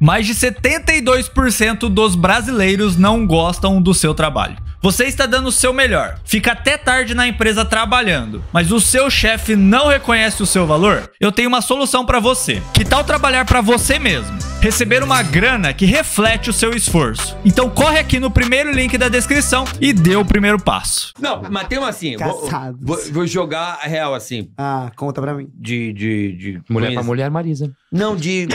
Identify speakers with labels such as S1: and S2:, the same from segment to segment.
S1: Mais de 72% dos brasileiros não gostam do seu trabalho. Você está dando o seu melhor, fica até tarde na empresa trabalhando, mas o seu chefe não reconhece o seu valor? Eu tenho uma solução para você. Que tal trabalhar para você mesmo? Receber uma grana que reflete o seu esforço. Então corre aqui no primeiro link da descrição e dê o primeiro passo.
S2: Não, mas tem uma assim. Vou, vou- vou jogar a real assim.
S3: Ah, conta pra mim.
S2: De. de, de
S4: Mulher pra mulher, Marisa.
S2: Não, de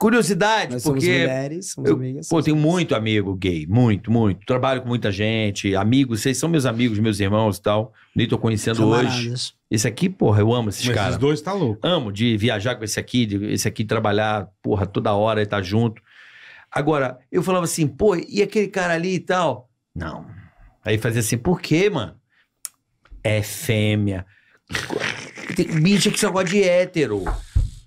S2: curiosidade,
S3: Nós somos
S2: porque.
S3: mulheres, somos
S2: Eu,
S3: amigas.
S2: pô, tenho muito amigo gay, muito, muito. Trabalho com muita gente, amigos, vocês são meus amigos, meus irmãos e tal. Nem tô conhecendo hoje.
S3: Camaradas.
S2: Esse aqui, porra, eu amo esses
S5: Mas
S2: caras.
S5: esses dois tá louco.
S2: Amo de viajar com esse aqui, de esse aqui trabalhar, porra, toda hora e tá junto. Agora, eu falava assim, pô, e aquele cara ali e tal? Não. Aí fazia assim, por quê, mano? É fêmea. Tem bicha que só gosta de hétero.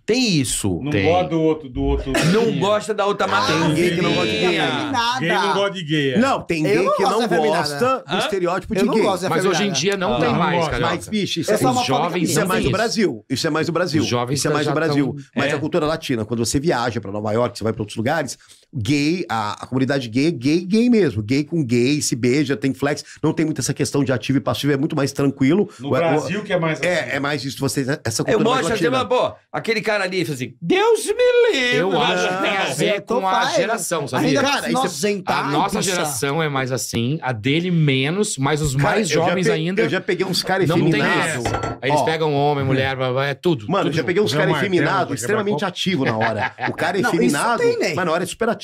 S2: Tem isso.
S5: Não
S4: Tem.
S5: gosta do outro, do outro.
S2: Não gosta da outra matéria.
S6: Tem gay que não gosta de gay.
S3: Nada.
S5: Gay não gosta de gay. é.
S6: Não, tem gay
S3: não
S6: que não gosta do estereótipo de gay.
S4: Mas hoje em dia não
S2: Ah,
S4: tem
S5: não
S4: mais, cara.
S6: Mas, bicho, isso é,
S4: Os
S3: uma
S4: jovens
S6: isso é mais do Brasil. Isso é mais do Brasil.
S4: Os jovens
S6: isso é mais do Brasil. Mas
S2: É.
S6: a cultura latina, quando você viaja pra Nova York, você vai pra outros lugares, gay, a, a comunidade gay é gay, gay mesmo. Gay com gay, se beija, tem flex. Não tem muito essa questão de ativo e passivo, é muito mais tranquilo.
S5: No
S6: O- o-
S5: Brasil que é mais assim.
S6: É, é mais isso, você, essa
S2: Eu
S6: cultura mais
S2: mostro assim, mas, pô, aquele cara ali, fala assim, Deus me livre.
S4: Eu acho que tem a ver
S3: eu tô
S4: com a
S3: pai,
S4: geração, sabia?
S3: Ainda
S6: Cara,
S3: cara,
S6: isso é-
S4: A nossa geração é mais assim, a dele menos, mas os
S6: Cara,
S4: mais
S6: eu
S4: jovens
S6: pe-
S4: ainda
S6: Eu já peguei uns caras
S4: não tem
S6: efeminados.
S4: essa. Aí eles
S6: Ó,
S4: pegam homem, mulher, blá, blá, é tudo.
S6: Mano, eu
S4: tudo
S6: já peguei uns caras efeminados,
S5: vai
S6: extremamente ativo na hora. O cara é efeminado,
S3: né?
S6: mas na hora é super ativo.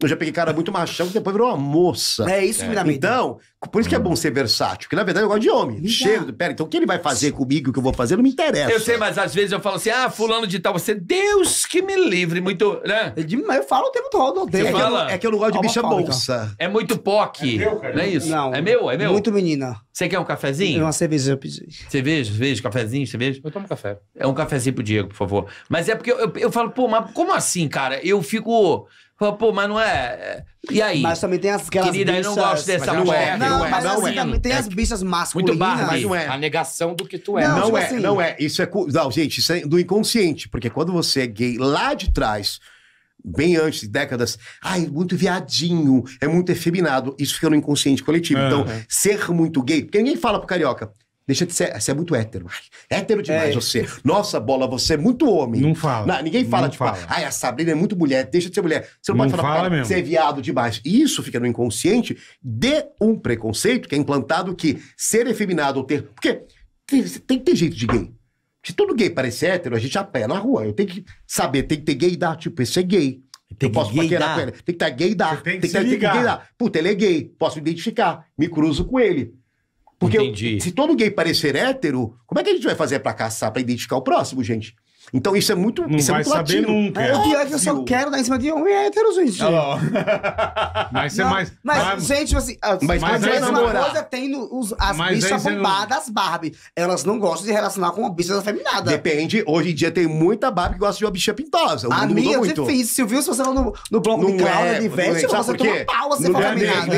S6: Eu já peguei cara muito machão que depois virou uma moça.
S3: É isso, primeiramente.
S6: Então, por isso que é bom ser versátil, porque na verdade eu gosto de homem.
S3: Liga.
S6: Cheiro, pera, então o que ele vai fazer comigo, o que eu vou fazer, não me interessa.
S2: Eu sei, mas às vezes eu falo assim, ah, fulano de tal, você, Deus que me livre, muito, né?
S3: Mas eu falo o tempo todo, eu odeio.
S6: É que, eu, é que eu não gosto de bicha bolsa.
S2: É muito POC,
S5: É teu, cara?
S2: não é isso?
S3: Não.
S2: É meu, é meu?
S3: Muito menina.
S2: Você quer um
S3: É
S2: cafezinho?
S3: uma cerveja eu pedi.
S2: Cerveja, cerveja, cafezinho, cerveja?
S4: Eu tomo café.
S2: É um cafezinho pro Diego, por favor. Mas é porque eu, eu, eu falo, pô, mas como assim, cara? Eu fico, falo, pô, mas não é... é- E aí?
S3: Mas também tem as, aquelas
S2: Querida, eu
S3: bichas...
S2: não gosto dessa
S4: Mas não
S2: mulher.
S4: é,
S3: Não,
S4: não é,
S3: mas
S4: não
S3: assim,
S4: é.
S3: também tem
S4: É
S3: as bichas masculinas.
S2: Barbie.
S6: Mas não é.
S4: A negação do que tu é.
S3: Não,
S6: Não,
S3: tipo
S6: é,
S3: assim-
S6: não é. Isso é. Não, gente, isso é do inconsciente. Porque quando você é gay lá de trás, bem antes, décadas, ai, muito viadinho, é muito efeminado. Isso fica no inconsciente coletivo.
S5: É.
S6: Então, ser muito gay. Porque ninguém fala pro carioca. Deixa de ser. Você é muito hétero. Ai, hétero demais
S3: É.
S6: você. Nossa, bola, você é muito homem.
S5: Não fala.
S6: Não, ninguém fala,
S5: Não
S6: tipo,
S5: fala.
S6: ai, a Sabrina é muito mulher, deixa de ser mulher. Você não,
S5: Não
S6: pode falar
S5: fala
S6: cara
S5: mesmo.
S6: que você é viado demais. Isso fica no inconsciente de um preconceito que é implantado que ser efeminado ou ter. Porque tem, tem que ter jeito de gay. Se todo gay parecer hétero, a gente apanha na rua. Eu tenho que saber, tem que ter gaydar. Tipo, esse é gay.
S2: Tem
S6: eu
S2: que
S6: posso paquerar com ele. Tem que estar gaydar.
S5: Você tem que
S6: ter-
S5: se
S6: ter
S5: ligar.
S6: gaydar. Puta, ele é gay. Posso me identificar. Me cruzo com ele. Porque eu-
S2: Entendi.
S6: se todo gay parecer hétero, como é que a gente vai fazer pra caçar, pra identificar o próximo, gente? Então isso é muito,
S5: Não
S6: isso é
S5: vai
S6: muito
S5: saber
S6: latino.
S5: nunca.
S3: É, o pior é que eu só quero dar em cima de homem hétero, gente.
S5: Mas você é mais.
S3: Mas,
S5: mas-
S3: gente, tipo assim,
S6: Mas
S5: mas
S3: a
S5: aí
S3: mesma
S6: namorar.
S3: coisa tem no, os, as
S5: Mas
S3: bichas
S5: você não-
S3: bombadas Barbie. Elas não gostam de relacionar com uma bicha afeminada.
S6: Depende, hoje em dia tem muita Barbie que gosta de uma bichinha pintosa. O
S3: A minha é
S6: muito.
S3: difícil, viu? Se você for no, no bloco
S6: Não
S3: de Cláudia
S6: é,
S3: de
S6: é.
S3: Veste, você toma pau, você
S6: Não
S3: for
S6: é,
S3: afeminada.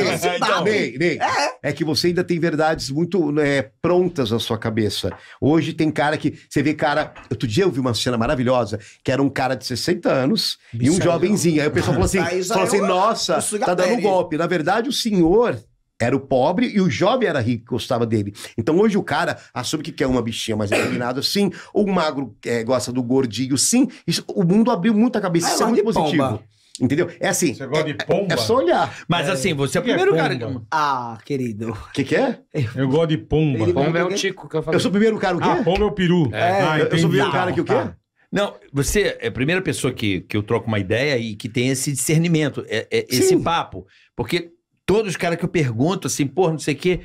S3: É.
S6: É que você ainda tem verdades muito é, prontas na sua cabeça. Hoje tem cara que. Você vê cara. Outro dia eu vi uma cena maravilhosa, que era um cara de 60 anos e um jovenzinho. Aí o pessoal falou assim: falou assim
S3: é
S6: nossa, tá dando
S3: daddy.
S6: golpe. Na verdade, o senhor. Era o pobre e o jovem era rico gostava dele. Então hoje o cara assume que quer uma bichinha mais efeminada, sim. O magro é, gosta do gordinho, sim. Isso, o mundo abriu muito a cabeça.
S3: Ah,
S6: Isso é muito positivo.
S3: pomba.
S6: Entendeu? É assim.
S5: Você gosta de
S6: é-
S5: pomba?
S6: É só olhar.
S2: Mas assim, você é o
S5: que é
S2: primeiro cara...
S5: pomba?
S3: Ah, querido.
S6: O que, que é?
S5: Eu gosto de pomba.
S3: Ele-
S4: Pomba é o Tico que eu falei.
S6: Eu sou o primeiro cara o quê?
S5: Ah, pomba é o peru.
S4: É.
S5: Ah,
S6: eu, sou o primeiro
S5: entendi.
S6: cara que o quê?
S5: Tá.
S2: Não, você é a primeira pessoa que, que eu troco uma ideia e que tem esse discernimento, é, é esse
S6: Sim.
S2: papo. Porque todos os caras que eu pergunto, assim, porra, não sei o quê,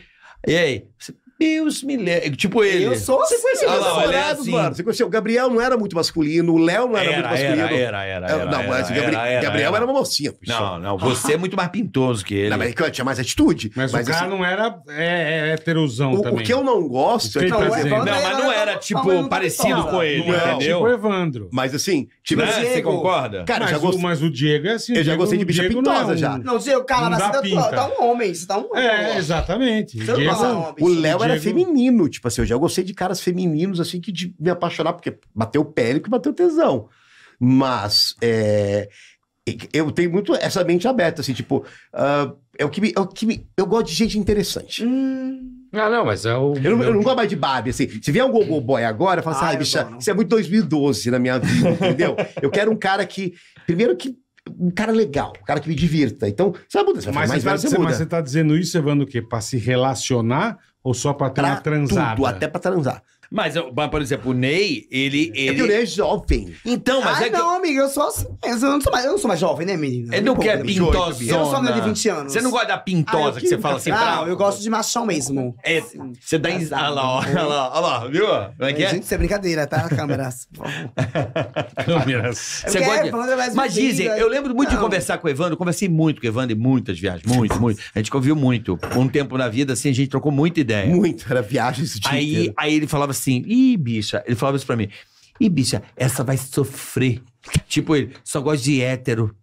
S2: e aí? Você, Deus me leve. Tipo ele.
S3: Eu sou assim.
S6: Conheceu
S2: Ah,
S6: meus
S2: é
S6: namorados,
S2: assim.
S6: mano. Você conheceu? O Gabriel não era muito masculino, o Léo não era, muito
S2: Era,
S6: masculino.
S2: era, era, era,
S6: É,
S2: era,
S6: não, mas o Gabri-
S2: era, era,
S6: Gabriel
S2: era.
S6: era uma mocinha. puxa.
S2: Não, não, você é muito mais pintoso que ele.
S6: Não, mas tinha mais atitude.
S5: Mas, o cara
S6: assim,
S5: não era é, é heterosão
S6: o,
S5: também.
S6: o que eu não gosto é
S5: Não,
S6: que, por
S5: é
S6: exemplo.
S2: Não, mas não era, tipo, parecido com ele,
S5: Não é
S2: entendeu?
S5: tipo o Evandro.
S6: mas assim, tipo,
S2: Né?
S6: assim,
S2: Você concorda?
S6: cara, eu
S5: mas,
S6: já
S5: o,
S6: gostei.
S5: mas o Diego é assim.
S6: Eu
S5: o
S6: já gostei de
S5: o
S6: bicha
S5: é
S6: pintosa já.
S3: Não, Diego, cara, mas você tá, um homem, você tá um
S5: É, exatamente.
S3: Você não
S6: O. Léo era
S5: Diego-
S6: feminino, tipo assim, eu já gostei de caras femininos, assim, que de me apaixonar, porque bateu pele que bateu tesão. Mas, é, Eu tenho muito essa mente aberta, assim, tipo, ah, é o que me, é o que me- eu gosto de gente interessante.
S3: Hum,
S4: Ah, não, mas é o.
S6: Eu não, eu não gosto mais de Barbie, assim. Se vier um Gogo Boy agora, eu falo assim,
S3: Ah,
S6: ai, bicha,
S3: adoro.
S6: isso é muito 2012 na minha vida, entendeu? Eu quero um cara que, primeiro que, um cara legal, um cara que me divirta. Então, você vai mudar, você vai
S5: Mas
S6: mais
S5: você, tá,
S6: você-
S5: mas você tá dizendo isso, Evandro, o quê? Pra se relacionar ou só pra ter uma
S6: Pra
S5: transada?
S6: tudo, até pra transar.
S2: Mas, eu- mas, por exemplo, o Ney, ele.
S6: É porque o
S2: ele...
S6: Ney é jovem.
S2: Então, mas
S3: Ai,
S2: é que.
S3: não, amiga, eu sou assim. Eu não sou mais, eu não sou mais jovem, né, menina?
S2: Ele não quer pintosona.
S3: Eu não sou menina de 20 anos.
S2: Você não gosta da pintosa
S6: Ah,
S2: que você
S6: que-
S2: fala assim,
S3: Não,
S2: pra...
S3: eu gosto de machão mesmo.
S2: É, você dá... Olha lá, ó, olha lá, olha lá, viu? Como é que é?
S3: Gente, isso é brincadeira, tá? Câmeras. por favor.
S5: Câmeras.
S2: Você gosta de-
S3: Evandro mais
S2: Mas
S3: vivida.
S2: dizem, eu lembro muito de
S3: Não.
S2: conversar com o Evandro, eu conversei muito com o Evandro em muitas viagens, muito, muito. A gente conviveu muito. Um tempo na vida, assim, a gente trocou muita ideia.
S6: Muito, era viagem esse dia
S2: Aí, aí ele falava assim, ih, bicha, ele falava isso pra mim, ih, bicha, essa vai sofrer. Tipo, ele só gosta de hétero.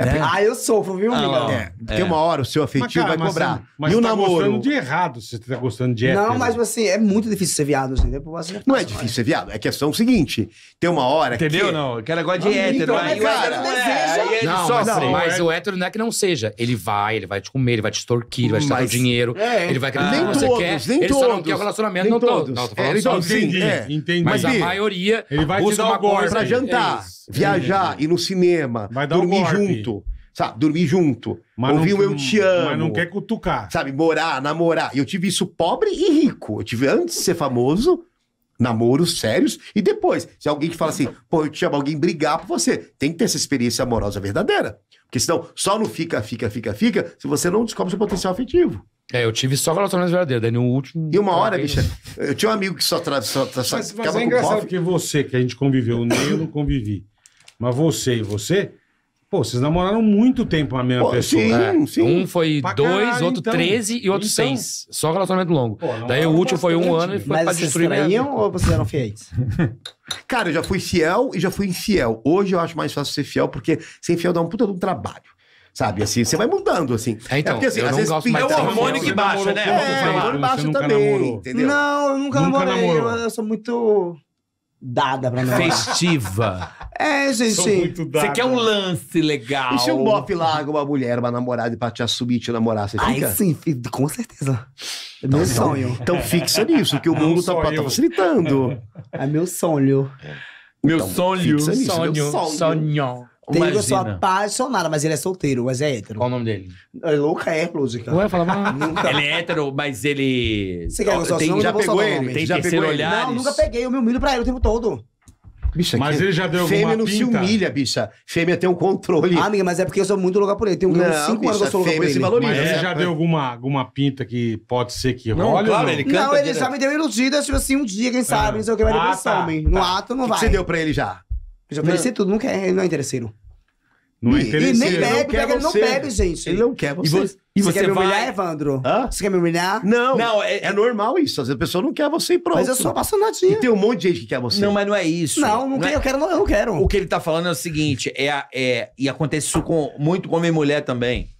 S2: Né?
S3: Ah, eu sofro, viu,
S2: Ah, ó.
S6: É, porque uma hora o seu afetivo vai cobrar.
S5: Você, mas
S6: e o
S5: você tá
S6: namoro?
S5: gostando de errado, se você tá gostando de hétero.
S3: Não, mas assim, é muito difícil ser viado, entendeu? Você já
S6: Não é difícil ser viado. É questão seguinte: tem uma hora
S2: Entendeu?
S6: que.
S2: Não, o cara gosta de hétero.
S6: mas,
S2: Aí o
S6: cara,
S2: hétero não é,
S4: Não, mas,
S5: não,
S4: mas
S5: é-
S4: o hétero não é que não seja. Ele vai, ele vai te comer, ele vai te extorquir, ele vai te dar
S6: Mas-
S4: dinheiro.
S3: É.
S4: Ele vai querer
S6: Nem
S4: que você
S6: todos,
S4: quer.
S6: nem
S4: ele só não
S6: todos.
S4: quer o relacionamento,
S6: Nem
S4: não
S6: todos.
S4: Não, tô
S6: É,
S4: falando
S6: ele
S4: só
S6: só-
S4: de-
S6: sim,
S5: Entendi,
S6: é.
S5: entendi.
S4: Mas a maioria
S5: ele vai te
S4: busca
S5: dar
S4: uma coisa.
S6: Pra
S5: É
S6: jantar, viajar, ir no cinema,
S5: Vai dar um
S6: dormir junto. Sabe? Dormir junto.
S5: Mas
S6: ouvir
S5: não-
S6: Eu Te Amo.
S5: Mas não quer cutucar.
S6: Sabe? Morar, namorar. E eu tive isso pobre e rico. Eu tive antes de ser famoso, namoros sérios, e depois, se alguém que fala assim, pô, eu te amo, alguém brigar por você. Tem que ter essa experiência amorosa verdadeira. Porque senão só não fica, fica, fica, fica, se você não descobre seu potencial afetivo.
S4: É, eu tive só relacionamentos verdadeiros. Daí no último.
S6: E uma hora, bicha, eu tinha um amigo que só, tra... só, só, só
S5: Mas, mas
S6: ficava
S5: é
S6: com
S5: engraçado porque você, que a gente conviveu, o Ney eu não convivi. Mas você e você, pô, vocês namoraram muito tempo a mesma
S6: Pô,
S5: pessoa.
S6: sim.
S4: É,
S6: sim.
S4: Um foi
S5: Pra
S4: dois,
S5: caralho,
S4: outro
S5: então.
S4: 13 e outro
S5: Então.
S4: seis. Só relacionamento longo.
S5: Pô,
S4: Daí o último foi um ano e foi
S3: Mas
S4: pra
S3: vocês
S4: destruir minha
S3: traíam
S4: vida.
S3: ou vocês eram fiéis?
S6: Cara, eu já fui fiel e já fui infiel. Hoje eu acho mais fácil ser fiel, porque ser fiel dá um puta de um trabalho. Sabe, assim, você vai mudando, assim.
S4: É, então,
S6: porque, assim,
S4: eu
S6: às
S4: não
S6: vezes
S4: gosto mais
S2: É o hormônio que baixa, né?
S6: É, baixo
S5: você nunca
S6: também,
S5: namorou.
S6: entendeu?
S3: Não, eu nunca,
S5: Nunca
S3: namorei.
S5: namorou.
S3: Eu, eu sou muito dada pra namorar.
S2: Festiva.
S3: É,
S5: Sou
S3: gente.
S5: muito
S2: Você quer um lance legal.
S6: E se um bofe larga uma mulher, uma namorada, pra te assumir e te namorar, você
S3: Aí
S6: fica?
S3: sim, fi- com certeza. É meu sonho.
S6: Então fixa nisso, que o
S5: Não
S6: mundo tá,
S5: só
S6: tá
S5: eu.
S6: facilitando.
S3: É meu sonho.
S2: Meu
S6: Então,
S2: sonho.
S6: fixa nisso, meu sonho.
S4: sonho.
S3: Tem eu sou apaixonada, mas ele é solteiro, mas é hétero.
S4: Qual o nome dele?
S3: É louca, é lógica.
S4: Ué, falava. ah,
S3: Nunca.
S2: Ele é hétero, mas ele.
S3: Você quer gostar
S2: tem,
S3: assim? Não,
S6: já
S3: não vou
S6: pegou ele?
S2: tem
S6: Já
S2: terceiro
S6: pegou ele?
S2: olhar.
S3: Não, nunca peguei. Eu me humilho pra ele o tempo todo.
S6: Bicha,
S5: Mas
S6: que-
S5: ele já deu
S6: Fêmea
S5: alguma
S6: não se
S5: pinta?
S6: humilha, bicha. Fêmea tem um controle.
S3: Ah, amiga, mas é porque eu sou muito louca por ele. Tem uns
S6: Não,
S3: 5 anos que eu sou louca por
S6: fêmea se
S3: ele.
S6: valoriza.
S5: Mas ele
S6: certo?
S5: já deu alguma, alguma pinta que pode ser que
S2: Não,
S5: role
S2: claro,
S5: não?
S2: ele canta
S3: Não, ele já me deu iludida, tipo assim, um dia, quem sabe, não sei o que, mas
S5: Ah,
S3: depois
S5: tá,
S3: some. No
S5: tá.
S3: ato não
S6: O que
S3: vai.
S6: você deu pra ele já?
S3: Eu já ofereci tudo, não quer, ele não é interesseiro.
S5: Não é
S6: E-
S3: nem.
S6: Ele não
S3: bebe,
S6: quer
S3: porque ele não
S6: você.
S3: bebe, gente.
S6: Ele não quer
S2: E
S6: você.
S2: você, e
S3: você
S2: você
S3: quer me humilhar. Evandro?
S6: Hã?
S3: Você quer me humilhar?
S6: Não,
S2: Não,
S6: é,
S2: é-
S6: normal isso. Às vezes a pessoa não quer você e pronto.
S3: Mas eu sou
S6: E
S3: apaixonadinha.
S6: tem um monte de gente que quer você.
S2: Não, mas não é isso.
S3: Não, não,
S2: é-
S3: eu quero, não, eu não quero.
S2: O que ele tá falando é o seguinte, é, a- é e acontece isso com, muito com homem e mulher também.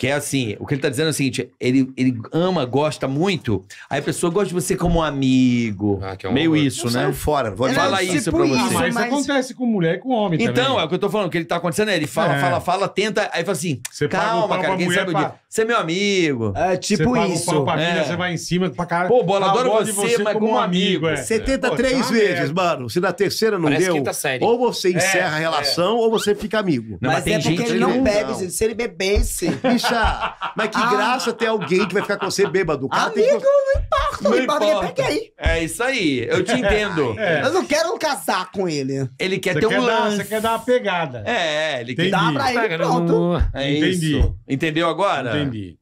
S2: Que é assim, o que ele tá dizendo é o seguinte, ele, ele ama, gosta muito, aí a pessoa gosta de você como um amigo.
S4: Ah, que é um
S2: meio
S4: amor.
S2: isso,
S6: Eu
S2: né?
S6: saio fora. Vou
S3: Ele
S2: Fala
S3: é
S2: isso
S3: tipo
S2: pra você.
S3: Isso,
S5: mas isso
S3: mas-
S5: acontece com mulher e com homem
S2: Então,
S5: também.
S2: é o que eu tô falando, o que ele tá acontecendo é, ele fala,
S5: É.
S2: fala, fala, tenta, aí fala assim,
S5: Você paga o
S2: calma,
S5: pau
S2: cara,
S5: pra
S2: quem
S5: mulher
S2: sabe o
S5: pra-
S2: dia. Você é meu amigo.
S3: É
S5: Você
S3: tipo
S5: paga o
S3: isso.
S5: pau pra mina,
S2: É.
S5: você vai em cima pra cara.
S2: Pô, Bola,
S5: Ah,
S2: adoro
S5: gosto de
S2: você, mas como amigo.
S5: é.
S6: Você tenta
S5: Pô,
S6: três
S5: tá uma
S6: vezes,
S5: merda.
S6: mano. Se na terceira não
S4: Parece
S6: deu,
S4: quinta série.
S6: ou você encerra
S5: É,
S6: a relação, ou você fica amigo.
S2: Não, mas
S3: mas
S2: tem
S3: é porque
S2: gente
S3: ele
S2: que
S3: não bebe. Se ele bebesse.
S6: Bicha, mas que
S3: Ah.
S6: graça ter alguém que vai ficar com você bêbado. O cara tem
S3: Amigo,
S6: que...
S3: não importa. Não importa
S2: importa.
S3: peguei.
S2: É isso aí, eu te entendo.
S5: É.
S3: Eu não quero casar com ele.
S2: Ele quer
S5: Você
S2: ter
S5: quer,
S2: um
S5: dar,
S2: lance.
S5: você quer dar uma pegada.
S2: É, ele
S5: Entendi.
S2: quer...
S3: Dá pra ele, pronto.
S2: É
S5: Entendi.
S2: isso. Entendeu agora?
S5: Entendi.